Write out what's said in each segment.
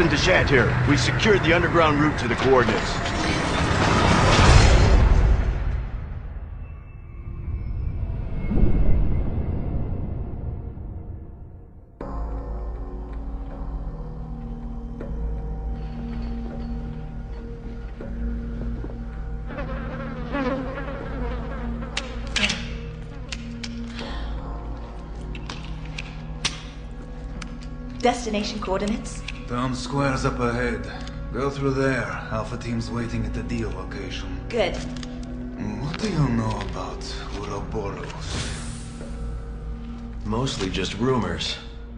Captain Dechant here. We secured the underground route to the coordinates. Destination coordinates? Town square's up ahead. Go through there. Alpha team's waiting at the deal location. Good. Mm, what do you know about Uroboros? Mostly just rumors.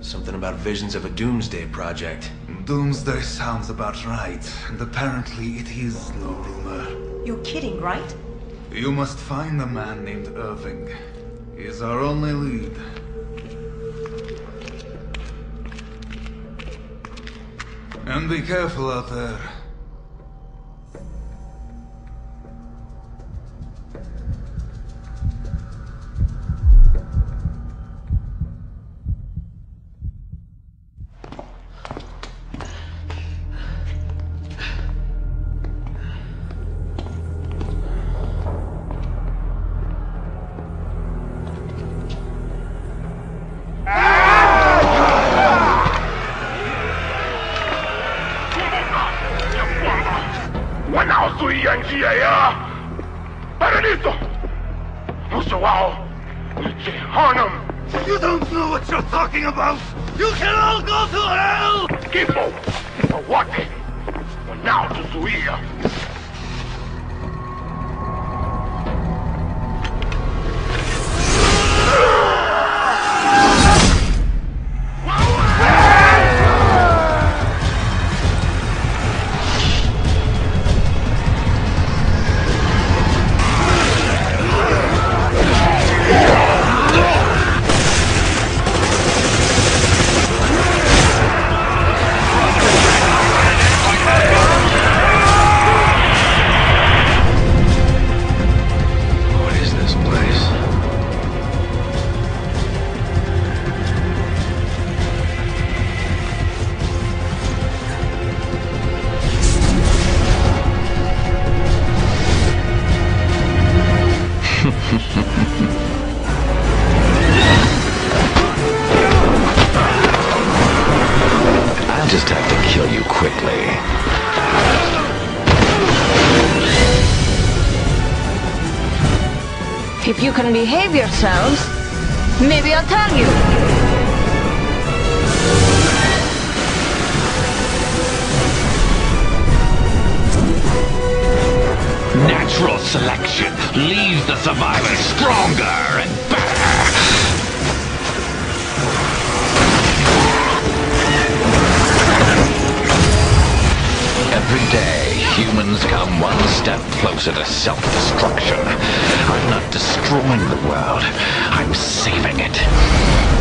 Something about visions of a doomsday project. Doomsday sounds about right, and apparently it is no rumor. You're kidding, right? You must find a man named Irving. He's our only lead. And be careful out there. Wanaozuia paradiso. Mwisho wao. Ni jehanamu You don't know what you're talking about! You can all go to hell! Keep kifo I'll just have to kill you quickly. If you can behave yourselves, maybe I'll tell you. Selection leaves the survivors stronger and better. Every day, humans come one step closer to self-destruction. I'm not destroying the world, I'm saving it.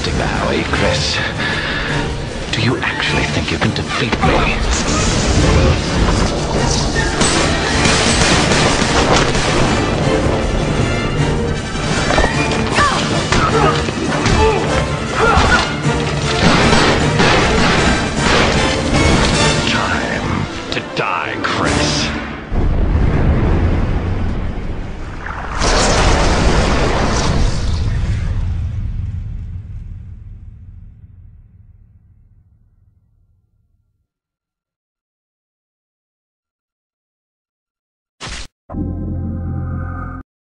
Interesting now, eh, Chris? Do you actually think you can defeat me? You